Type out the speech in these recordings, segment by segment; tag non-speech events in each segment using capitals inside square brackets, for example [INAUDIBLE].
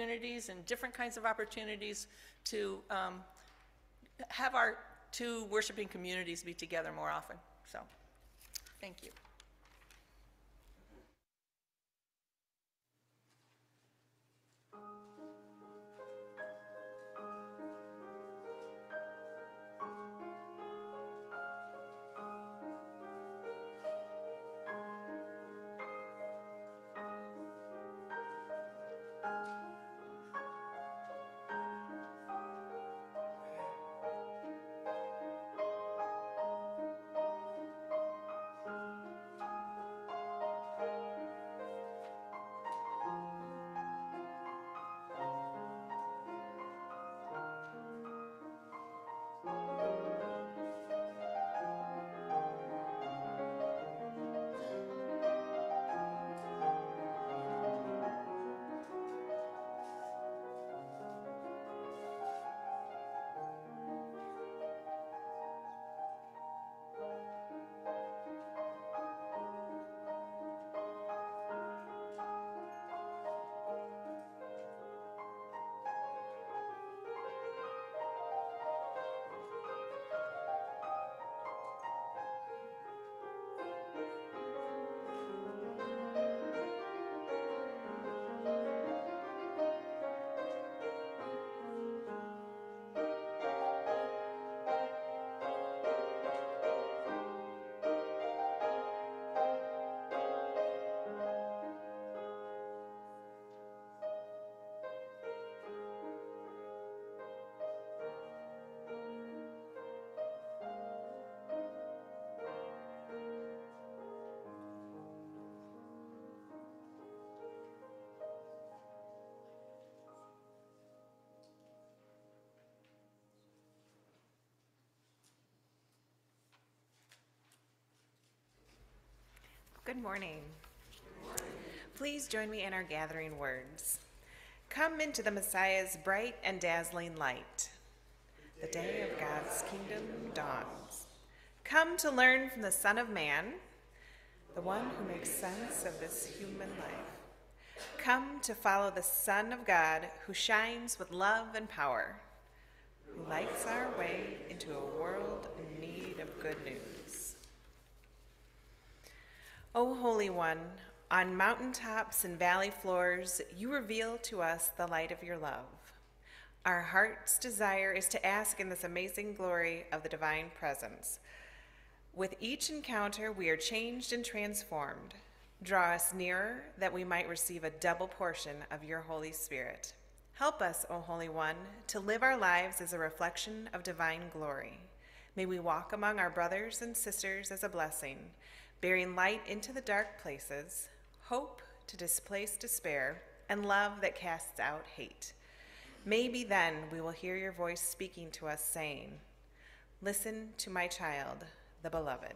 opportunities and different kinds of opportunities to um, have our two worshiping communities be together more often. So, thank you. Good morning. Please join me in our gathering words. Come into the Messiah's bright and dazzling light. The day of God's kingdom dawns. Come to learn from the Son of Man, the one who makes sense of this human life. Come to follow the Son of God who shines with love and power, who lights our way into a world in need of good news. O Holy One, on mountaintops and valley floors, you reveal to us the light of your love. Our heart's desire is to ask in this amazing glory of the divine presence. With each encounter, we are changed and transformed. Draw us nearer that we might receive a double portion of your Holy Spirit. Help us, O Holy One, to live our lives as a reflection of divine glory. May we walk among our brothers and sisters as a blessing, bearing light into the dark places, hope to displace despair, and love that casts out hate. Maybe then we will hear your voice speaking to us, saying, Listen to my child, the beloved.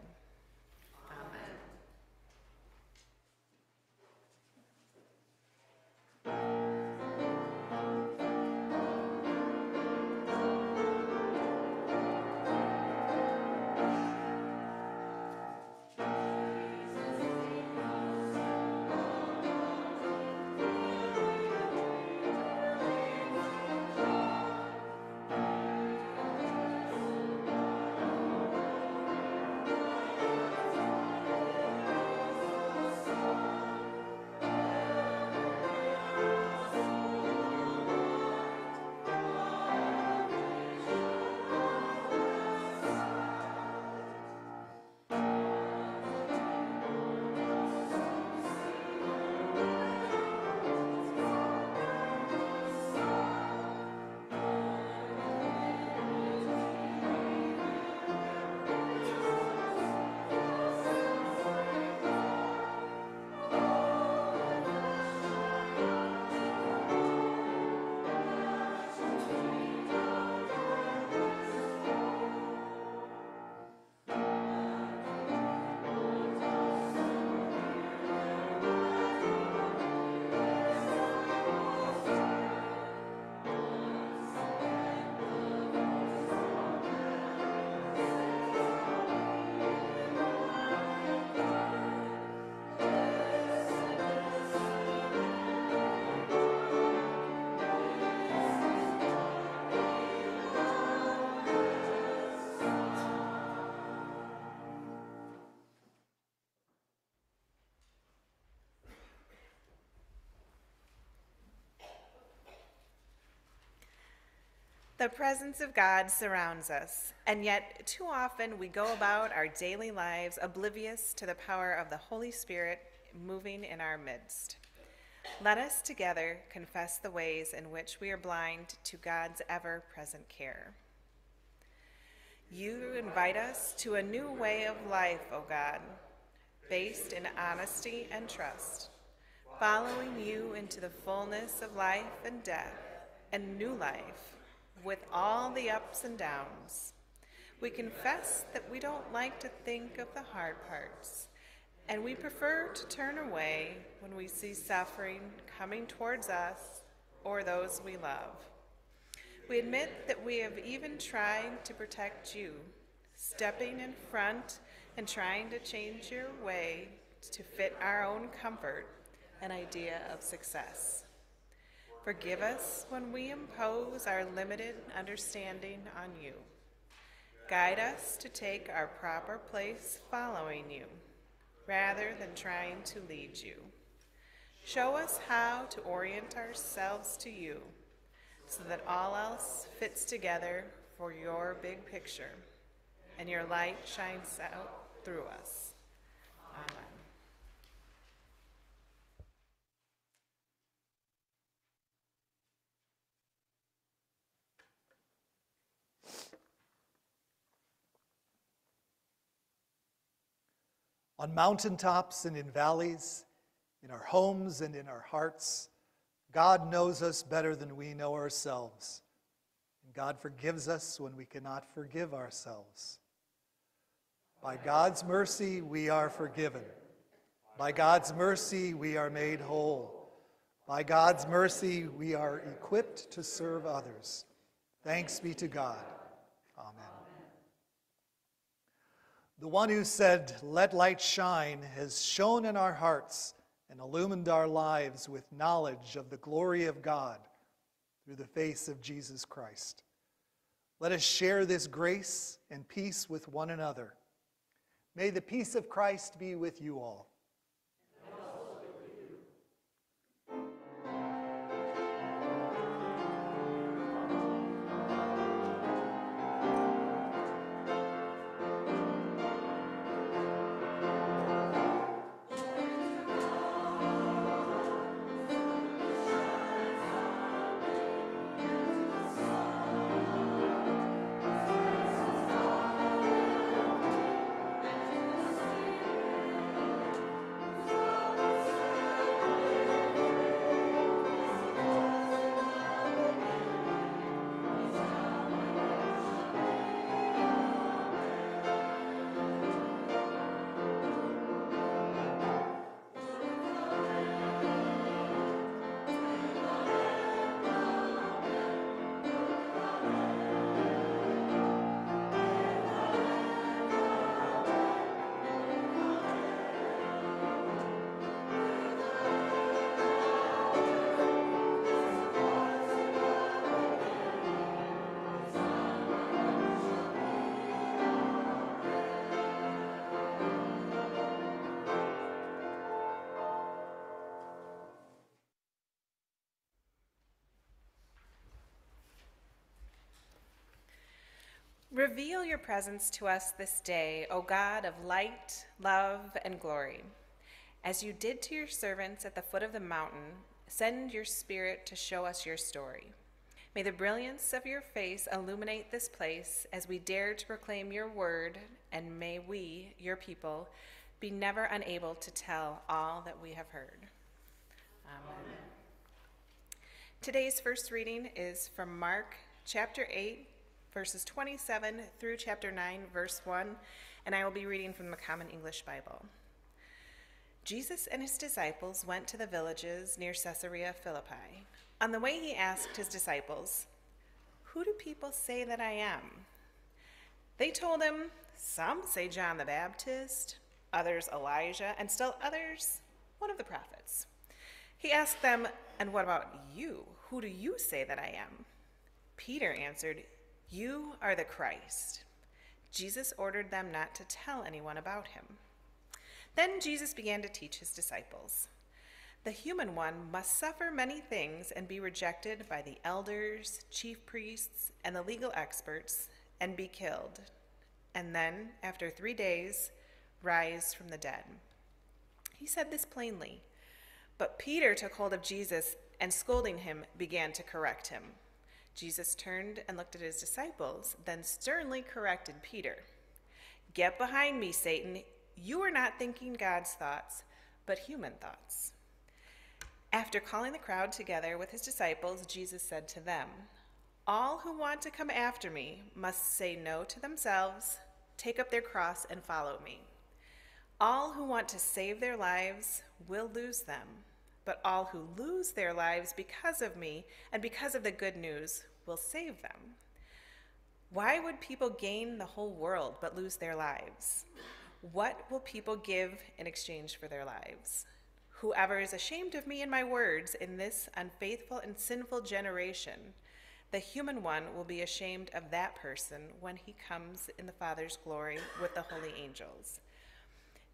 The presence of God surrounds us, and yet too often we go about our daily lives oblivious to the power of the Holy Spirit moving in our midst. Let us together confess the ways in which we are blind to God's ever present care. You invite us to a new way of life, O God, based in honesty and trust, following you into the fullness of life and death and new life with all the ups and downs. We confess that we don't like to think of the hard parts, and we prefer to turn away when we see suffering coming towards us or those we love. We admit that we have even tried to protect you, stepping in front and trying to change your way to fit our own comfort and idea of success. Forgive us when we impose our limited understanding on you. Guide us to take our proper place following you, rather than trying to lead you. Show us how to orient ourselves to you so that all else fits together for your big picture and your light shines out through us. Amen. On mountaintops and in valleys, in our homes and in our hearts, God knows us better than we know ourselves. And God forgives us when we cannot forgive ourselves. By God's mercy, we are forgiven. By God's mercy, we are made whole. By God's mercy, we are equipped to serve others. Thanks be to God. Amen. The one who said, Let light shine, has shone in our hearts and illumined our lives with knowledge of the glory of God through the face of Jesus Christ. Let us share this grace and peace with one another. May the peace of Christ be with you all. Reveal your presence to us this day, O God of light, love, and glory. As you did to your servants at the foot of the mountain, send your spirit to show us your story. May the brilliance of your face illuminate this place as we dare to proclaim your word, and may we, your people, be never unable to tell all that we have heard. Amen. Today's first reading is from Mark chapter 8, verses 27 through chapter 9, verse 1, and I will be reading from the Common English Bible. Jesus and his disciples went to the villages near Caesarea Philippi. On the way, he asked his disciples, Who do people say that I am? They told him, Some say John the Baptist, others Elijah, and still others one of the prophets. He asked them, And what about you? Who do you say that I am? Peter answered, you are the Christ. Jesus ordered them not to tell anyone about him. Then Jesus began to teach his disciples The human one must suffer many things and be rejected by the elders, chief priests, and the legal experts, and be killed. And then, after three days, rise from the dead. He said this plainly. But Peter took hold of Jesus and, scolding him, began to correct him. Jesus turned and looked at his disciples, then sternly corrected Peter Get behind me, Satan. You are not thinking God's thoughts, but human thoughts. After calling the crowd together with his disciples, Jesus said to them, All who want to come after me must say no to themselves, take up their cross, and follow me. All who want to save their lives will lose them, but all who lose their lives because of me and because of the good news will save them. Why would people gain the whole world but lose their lives? What will people give in exchange for their lives? Whoever is ashamed of me and my words in this unfaithful and sinful generation, the human one will be ashamed of that person when he comes in the Father's glory with the holy angels.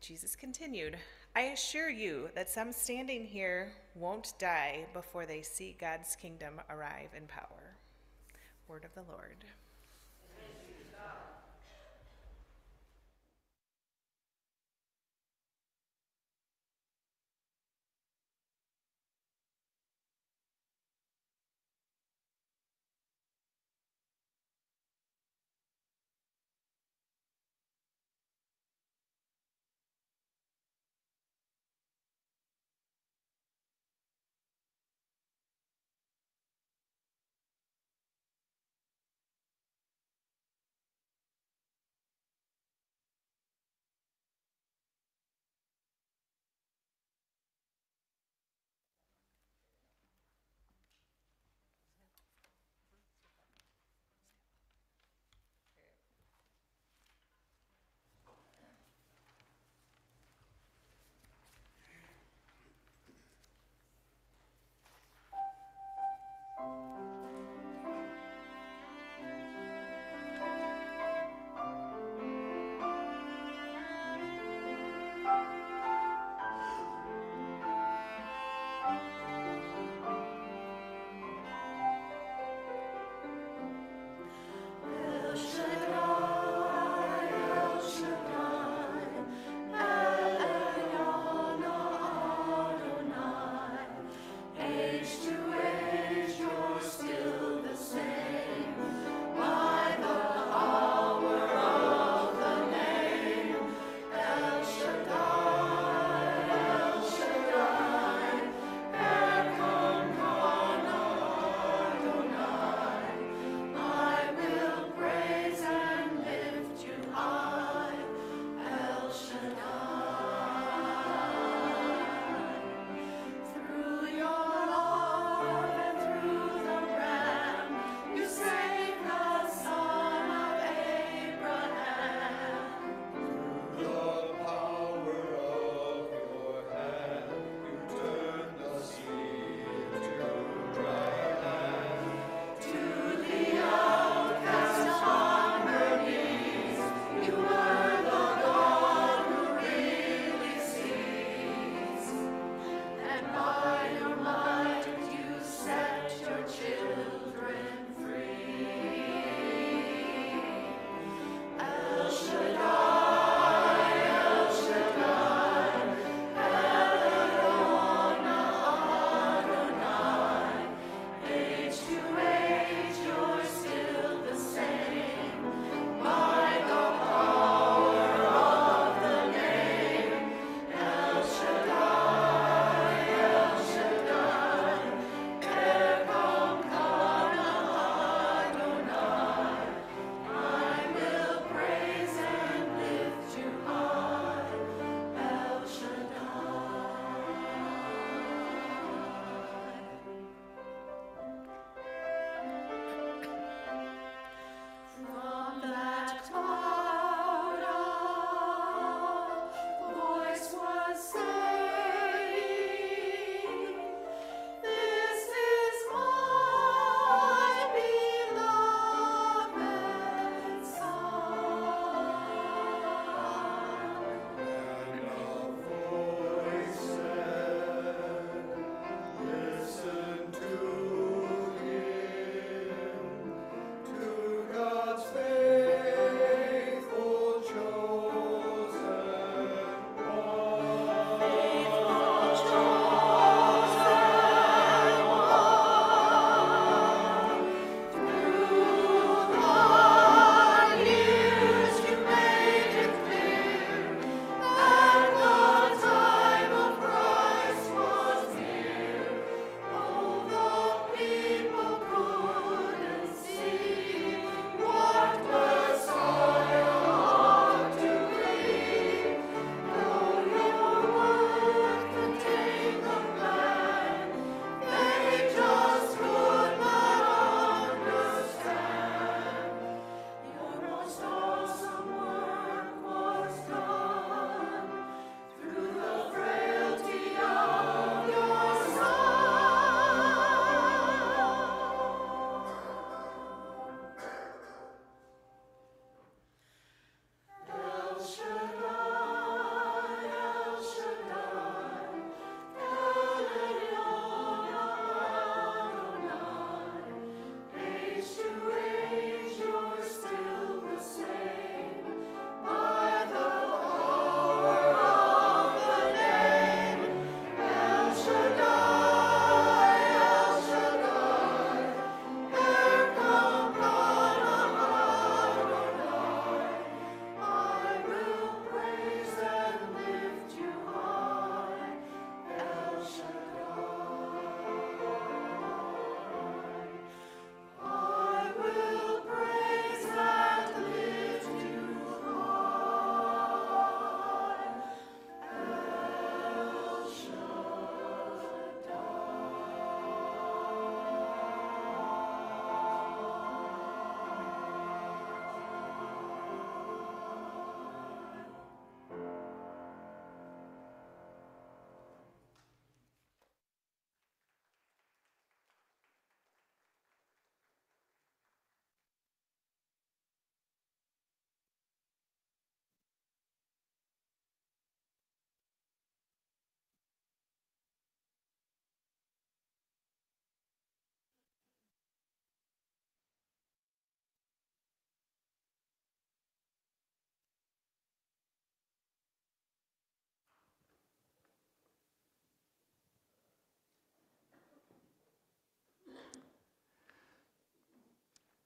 Jesus continued, I assure you that some standing here won't die before they see God's kingdom arrive in power. Word of the Lord.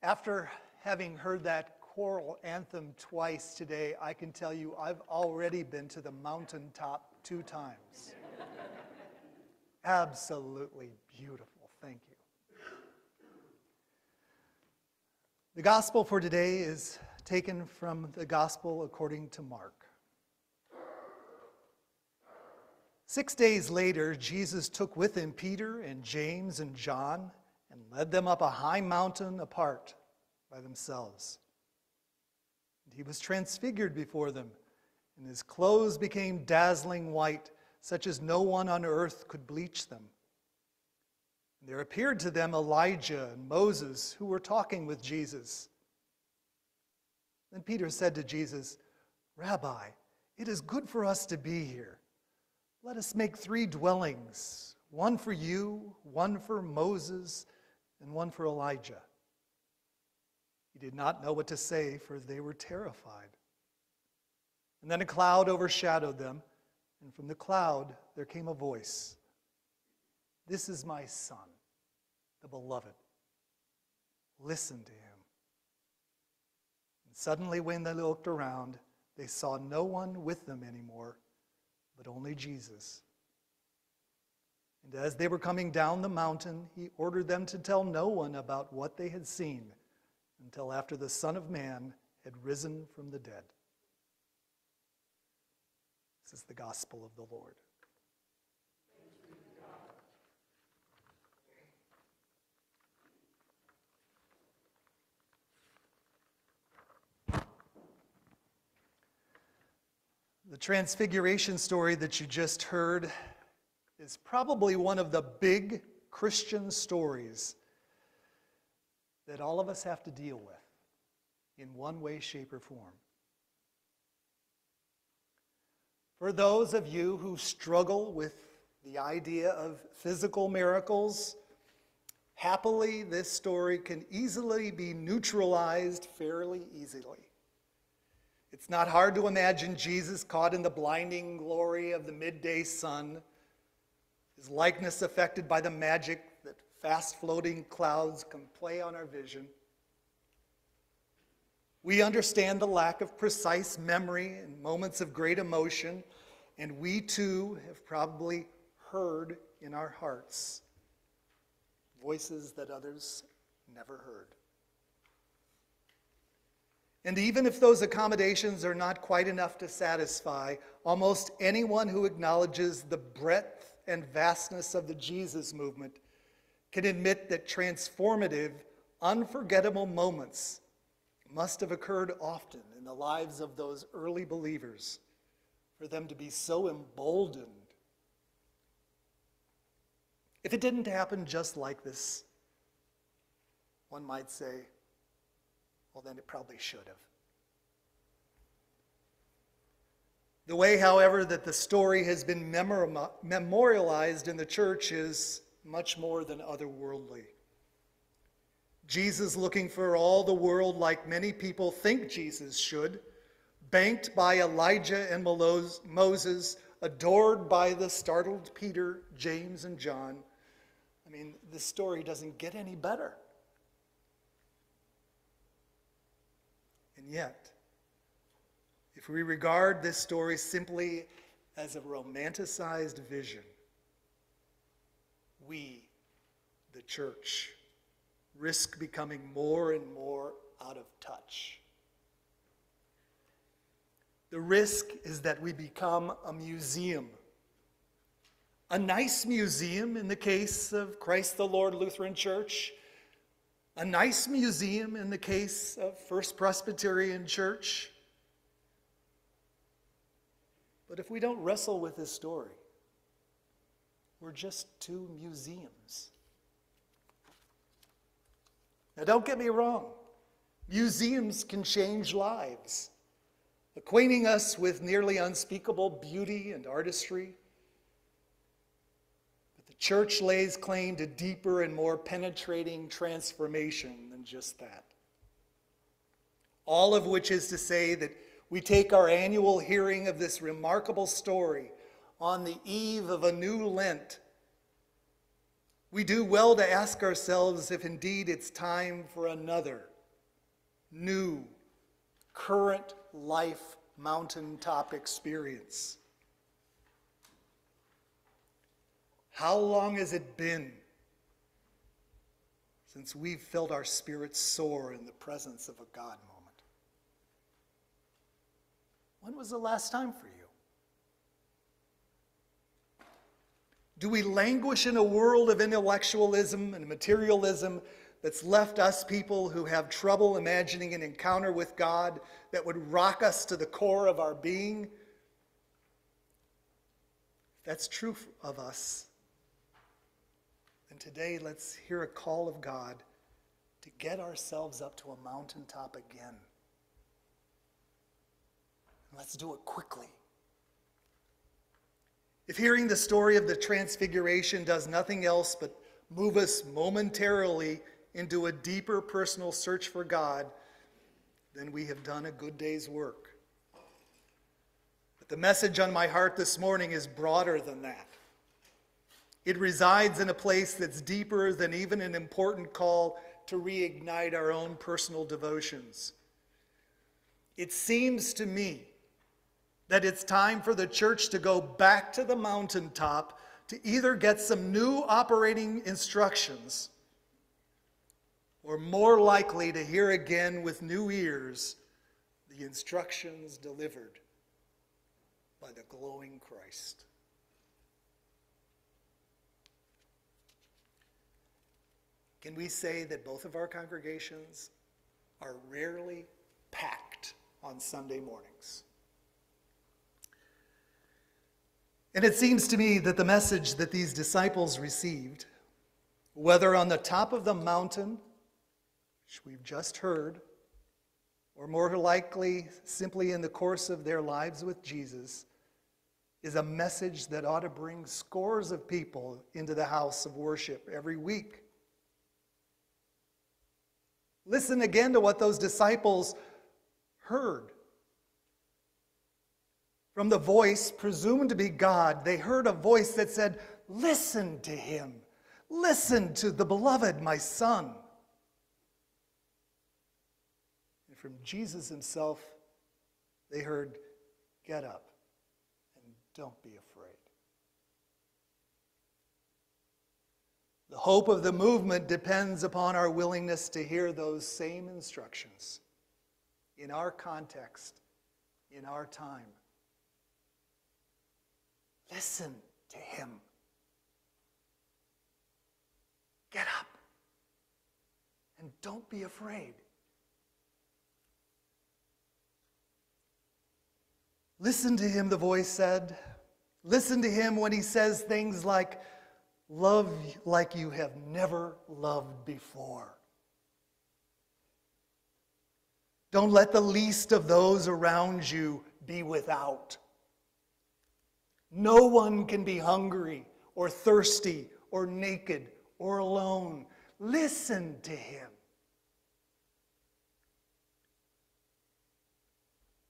After having heard that choral anthem twice today, I can tell you I've already been to the mountaintop two times. [LAUGHS] Absolutely beautiful. Thank you. The gospel for today is taken from the gospel according to Mark. Six days later, Jesus took with him Peter and James and John and led them up a high mountain apart by themselves. And he was transfigured before them, and his clothes became dazzling white, such as no one on earth could bleach them. And there appeared to them Elijah and Moses, who were talking with Jesus. Then Peter said to Jesus, Rabbi, it is good for us to be here. Let us make three dwellings one for you, one for Moses, and one for Elijah. He did not know what to say, for they were terrified. And then a cloud overshadowed them, and from the cloud there came a voice This is my Son, the beloved. Listen to him. And suddenly, when they looked around, they saw no one with them anymore but only Jesus. And as they were coming down the mountain, he ordered them to tell no one about what they had seen until after the Son of Man had risen from the dead. This is the gospel of the Lord. The transfiguration story that you just heard is probably one of the big Christian stories that all of us have to deal with in one way, shape, or form. For those of you who struggle with the idea of physical miracles, happily, this story can easily be neutralized fairly easily. It's not hard to imagine Jesus caught in the blinding glory of the midday sun, his likeness affected by the magic that fast floating clouds can play on our vision. We understand the lack of precise memory in moments of great emotion, and we too have probably heard in our hearts voices that others never heard. And even if those accommodations are not quite enough to satisfy, almost anyone who acknowledges the breadth and vastness of the Jesus movement can admit that transformative, unforgettable moments must have occurred often in the lives of those early believers for them to be so emboldened. If it didn't happen just like this, one might say, well, then it probably should have. The way, however, that the story has been memorialized in the church is much more than otherworldly. Jesus looking for all the world like many people think Jesus should, banked by Elijah and Moses, adored by the startled Peter, James, and John. I mean, this story doesn't get any better. And yet, if we regard this story simply as a romanticized vision, we, the church, risk becoming more and more out of touch. The risk is that we become a museum. A nice museum in the case of Christ the Lord Lutheran Church, a nice museum in the case of First Presbyterian Church. But if we don't wrestle with this story, we're just two museums. Now, don't get me wrong, museums can change lives, acquainting us with nearly unspeakable beauty and artistry But the church lays claim to deeper and more penetrating transformation than just that. All of which is to say that we take our annual hearing of this remarkable story on the eve of a new Lent. We do well to ask ourselves if indeed it's time for another new, current life mountaintop experience. How long has it been since we've felt our spirits soar in the presence of a God? When was the last time for you? Do we languish in a world of intellectualism and materialism that's left us people who have trouble imagining an encounter with God that would rock us to the core of our being? That's true of us. And today, let's hear a call of God to get ourselves up to a mountaintop again. Let's do it quickly. If hearing the story of the Transfiguration does nothing else but move us momentarily into a deeper personal search for God, then we have done a good day's work. But the message on my heart this morning is broader than that. It resides in a place that's deeper than even an important call to reignite our own personal devotions. It seems to me that it's time for the church to go back to the mountaintop to either get some new operating instructions or more likely to hear again with new ears the instructions delivered by the glowing Christ. Can we say that both of our congregations are rarely packed on Sunday mornings? And it seems to me that the message that these disciples received, whether on the top of the mountain, which we've just heard, or more likely simply in the course of their lives with Jesus, is a message that ought to bring scores of people into the house of worship every week. Listen again to what those disciples heard. From the voice, presumed to be God, they heard a voice that said, Listen to him. Listen to the beloved, my son. And from Jesus himself, they heard, Get up and don't be afraid. The hope of the movement depends upon our willingness to hear those same instructions in our context, in our time. Listen to him. Get up and don't be afraid. Listen to him, the voice said. Listen to him when he says things like, Love like you have never loved before. Don't let the least of those around you be without. No one can be hungry or thirsty or naked or alone. Listen to him.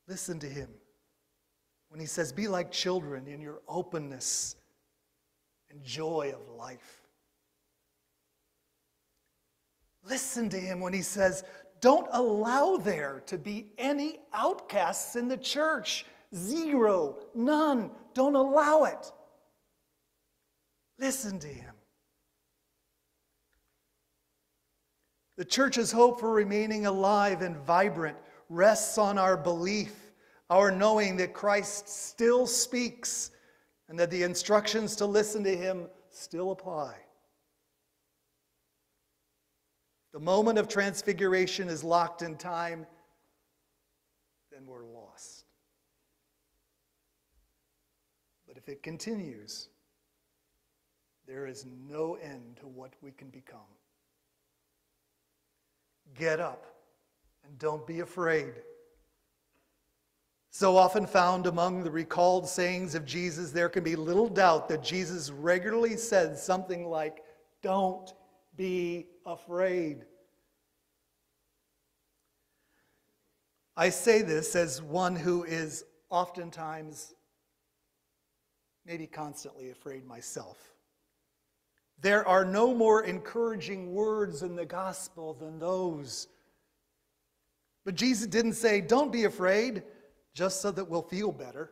Listen to him when he says, Be like children in your openness and joy of life. Listen to him when he says, Don't allow there to be any outcasts in the church. Zero, none. Don't allow it. Listen to him. The church's hope for remaining alive and vibrant rests on our belief, our knowing that Christ still speaks and that the instructions to listen to him still apply. The moment of transfiguration is locked in time, then we're lost. But if it continues, there is no end to what we can become. Get up and don't be afraid. So often found among the recalled sayings of Jesus, there can be little doubt that Jesus regularly said something like, Don't be afraid. I say this as one who is oftentimes, maybe constantly afraid myself. There are no more encouraging words in the gospel than those But Jesus didn't say, Don't be afraid, just so that we'll feel better.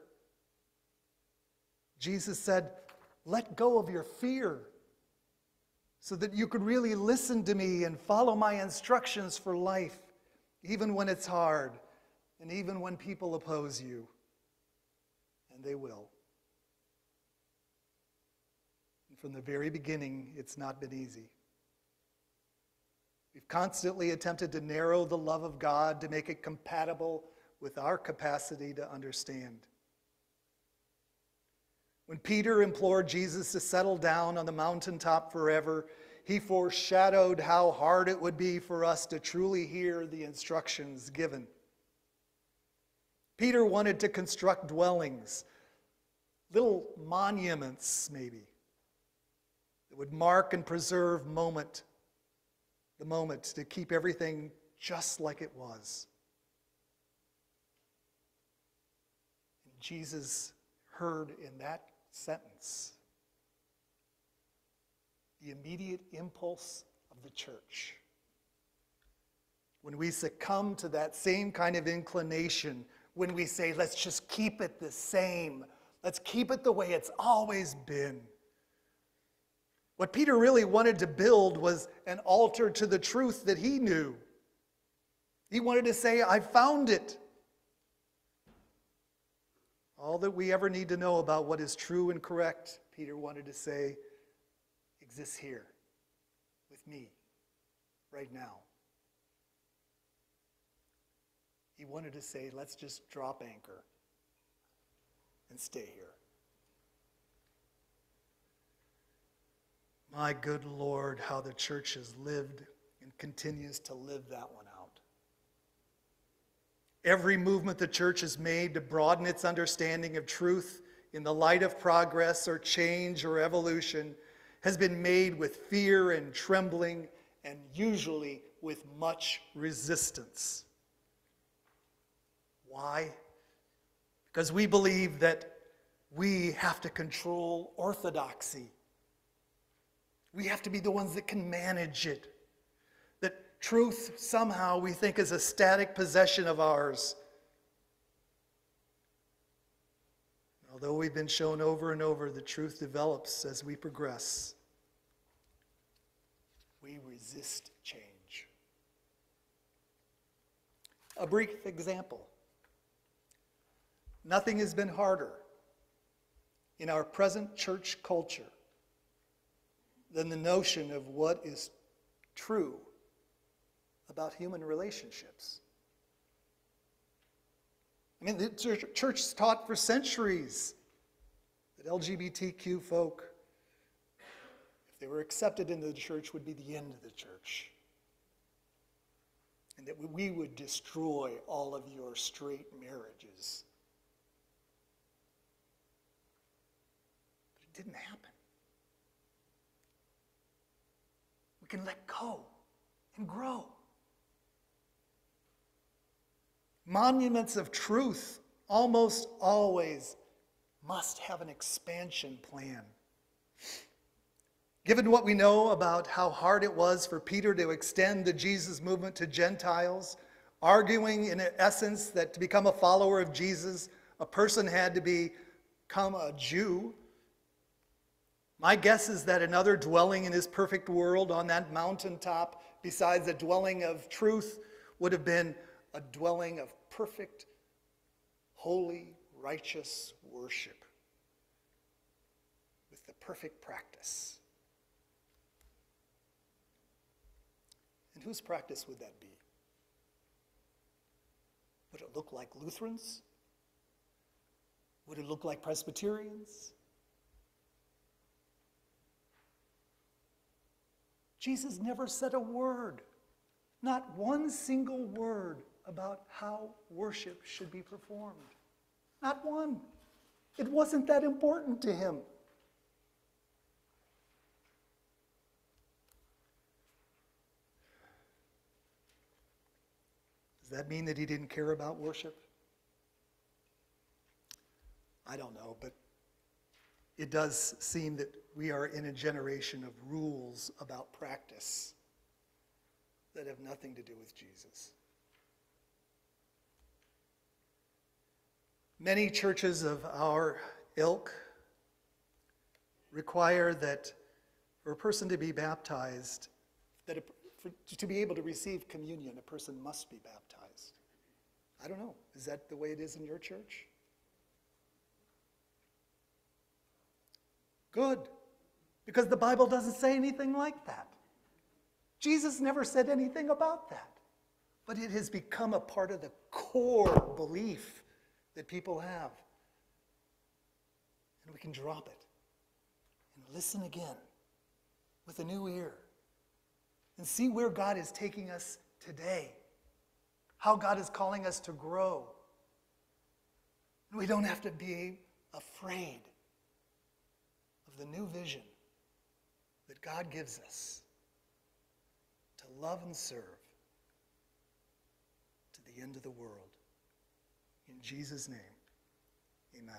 Jesus said, Let go of your fear so that you could really listen to me and follow my instructions for life, even when it's hard and even when people oppose you. And they will. And from the very beginning, it's not been easy. We've constantly attempted to narrow the love of God to make it compatible with our capacity to understand. When Peter implored Jesus to settle down on the mountaintop forever, he foreshadowed how hard it would be for us to truly hear the instructions given. Peter wanted to construct dwellings, little monuments, maybe, that would mark and preserve moment, the moment to keep everything just like it was. And Jesus heard in that sentence the immediate impulse of the church. When we succumb to that same kind of inclination, when we say, let's just keep it the same, let's keep it the way it's always been. What Peter really wanted to build was an altar to the truth that he knew. He wanted to say, I found it. All that we ever need to know about what is true and correct, Peter wanted to say, exists here with me right now. He wanted to say, let's just drop anchor and stay here. My good Lord, how the church has lived and continues to live that one out. Every movement the church has made to broaden its understanding of truth in the light of progress or change or evolution has been made with fear and trembling and usually with much resistance. Why? Because we believe that we have to control orthodoxy. We have to be the ones that can manage it. That truth somehow we think is a static possession of ours. Although we've been shown over and over the truth develops as we progress, we resist change. A brief example nothing has been harder in our present church culture than the notion of what is true about human relationships. I mean, the church taught for centuries that LGBTQ folk, if they were accepted into the church, would be the end of the church. And that we would destroy all of your straight marriages. But it didn't happen. We can let go and grow. Monuments of truth almost always must have an expansion plan. Given what we know about how hard it was for Peter to extend the Jesus movement to Gentiles, arguing in essence that to become a follower of Jesus, a person had to become a Jew, my guess is that another dwelling in his perfect world on that mountaintop, besides a dwelling of truth, would have been a dwelling of perfect, holy, righteous worship with the perfect practice. And whose practice would that be? Would it look like Lutherans? Would it look like Presbyterians? Jesus never said a word, not one single word about how worship should be performed. Not one. It wasn't that important to him. Does that mean that he didn't care about worship? I don't know, but it does seem that we are in a generation of rules about practice that have nothing to do with Jesus. Many churches of our ilk require that for a person to be baptized, that a, for, to be able to receive communion, a person must be baptized. I don't know. Is that the way it is in your church? Good. Because the Bible doesn't say anything like that. Jesus never said anything about that. But it has become a part of the core belief that people have. And we can drop it and listen again with a new ear and see where God is taking us today, how God is calling us to grow. We don't have to be afraid of the new vision that God gives us to love and serve to the end of the world. In Jesus' name, amen.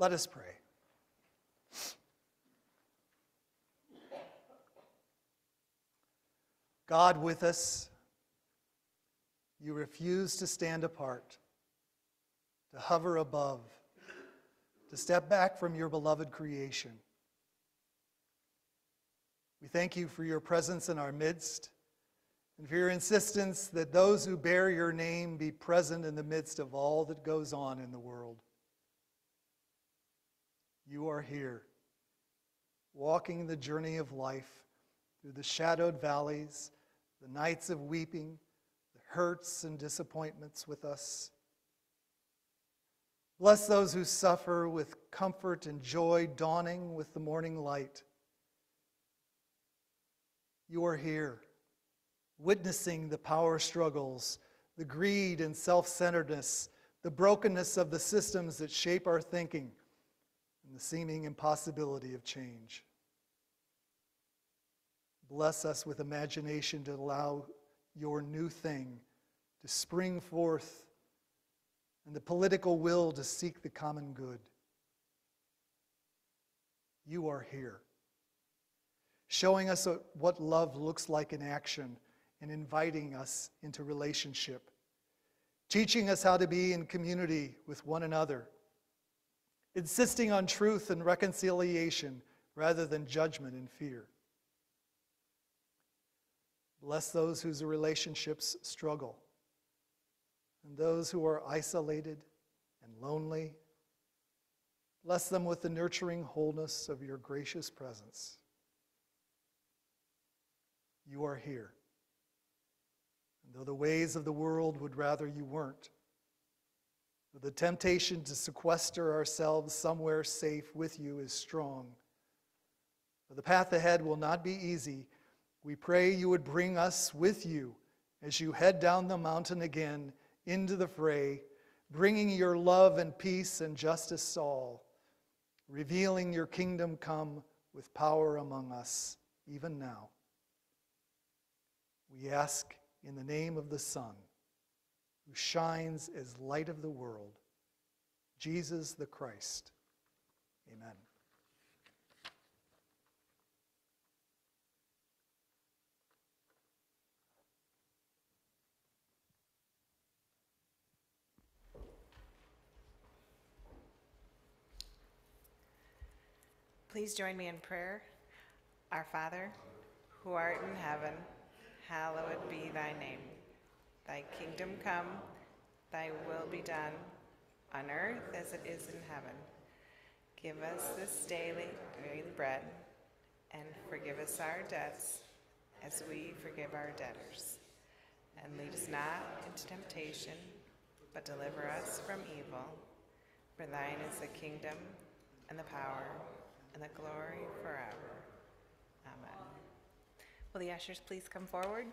Let us pray. God with us, you refuse to stand apart, to hover above, to step back from your beloved creation. We thank you for your presence in our midst and for your insistence that those who bear your name be present in the midst of all that goes on in the world. You are here, walking the journey of life through the shadowed valleys, the nights of weeping, the hurts and disappointments with us. Bless those who suffer with comfort and joy dawning with the morning light. You are here, witnessing the power struggles, the greed and self centeredness, the brokenness of the systems that shape our thinking and the seeming impossibility of change. Bless us with imagination to allow your new thing to spring forth and the political will to seek the common good. You are here, showing us what love looks like in action and inviting us into relationship, teaching us how to be in community with one another, insisting on truth and reconciliation rather than judgment and fear. Bless those whose relationships struggle and those who are isolated and lonely. Bless them with the nurturing wholeness of your gracious presence. You are here. And though the ways of the world would rather you weren't, the temptation to sequester ourselves somewhere safe with you is strong, but the path ahead will not be easy. We pray you would bring us with you as you head down the mountain again into the fray, bringing your love and peace and justice to all, revealing your kingdom come with power among us, even now. We ask in the name of the Son, who shines as light of the world, Jesus the Christ. Amen. Please join me in prayer. Our Father, who art in heaven, hallowed be thy name. Thy kingdom come, thy will be done, on earth as it is in heaven. Give us this daily, daily bread, and forgive us our debts as we forgive our debtors. And lead us not into temptation, but deliver us from evil. For thine is the kingdom, and the power, and the glory forever. Amen. Will the ushers please come forward?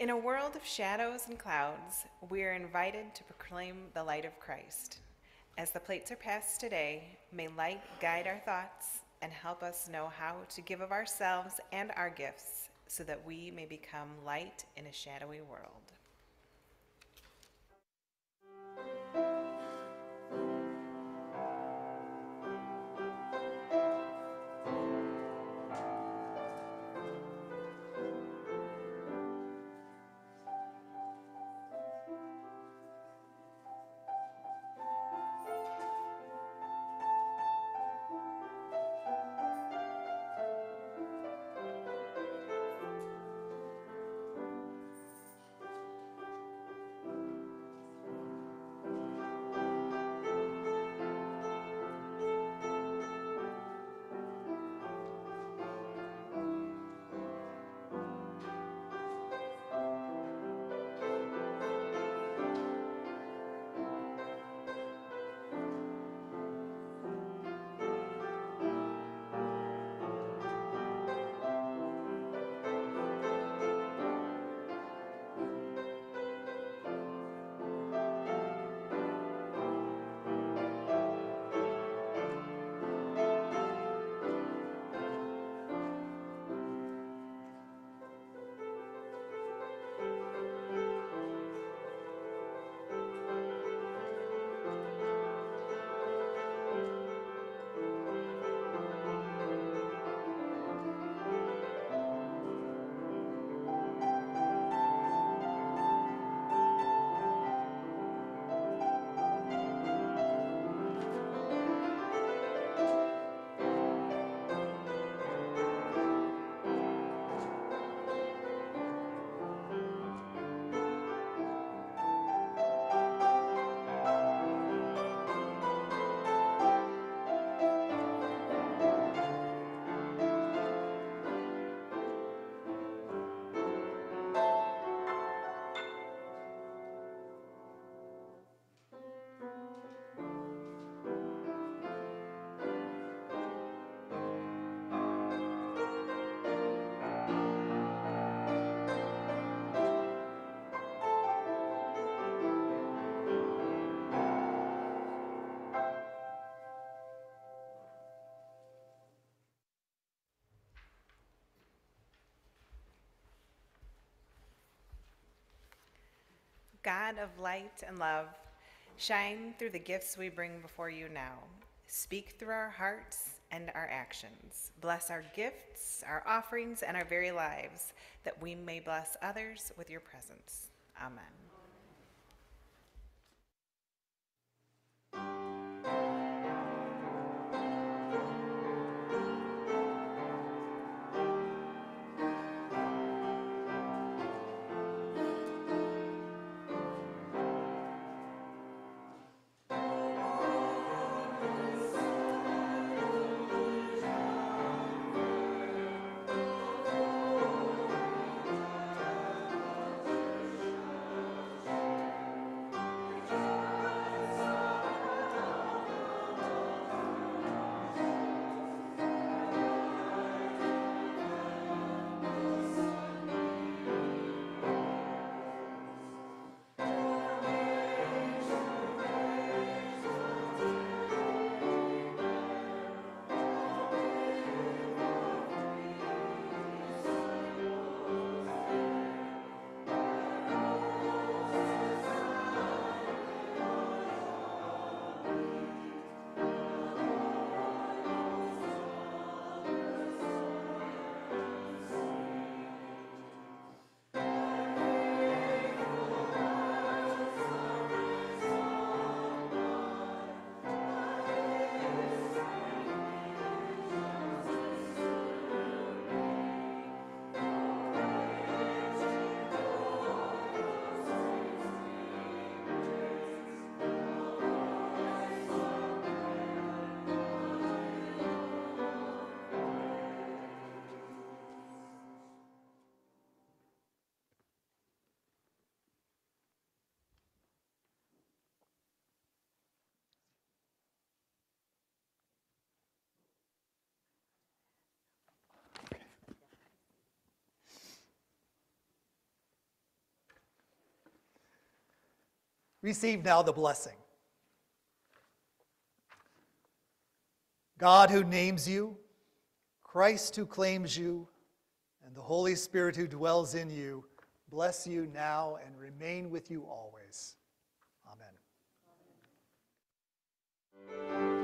In a world of shadows and clouds, we are invited to proclaim the light of Christ. As the plates are passed today, may light guide our thoughts and help us know how to give of ourselves and our gifts so that we may become light in a shadowy world. God of light and love, shine through the gifts we bring before you now. Speak through our hearts and our actions. Bless our gifts, our offerings, and our very lives, that we may bless others with your presence. Amen. Receive now the blessing. God who names you, Christ who claims you, and the Holy Spirit who dwells in you, bless you now and remain with you always. Amen. There's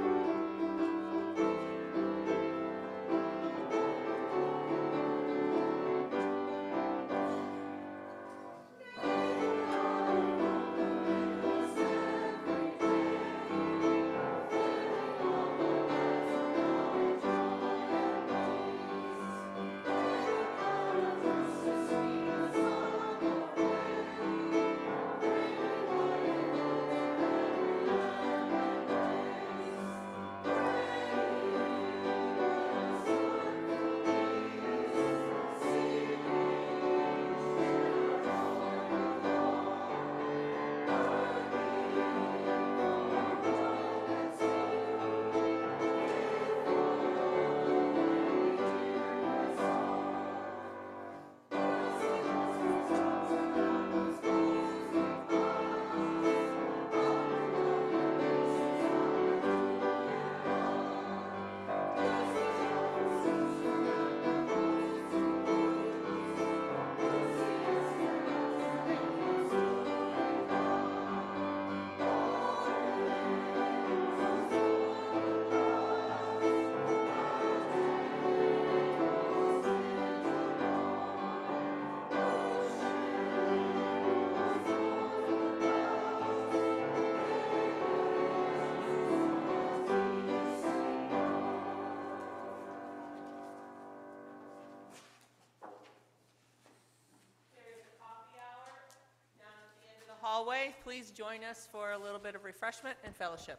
hallway. Please join us for a little bit of refreshment and fellowship.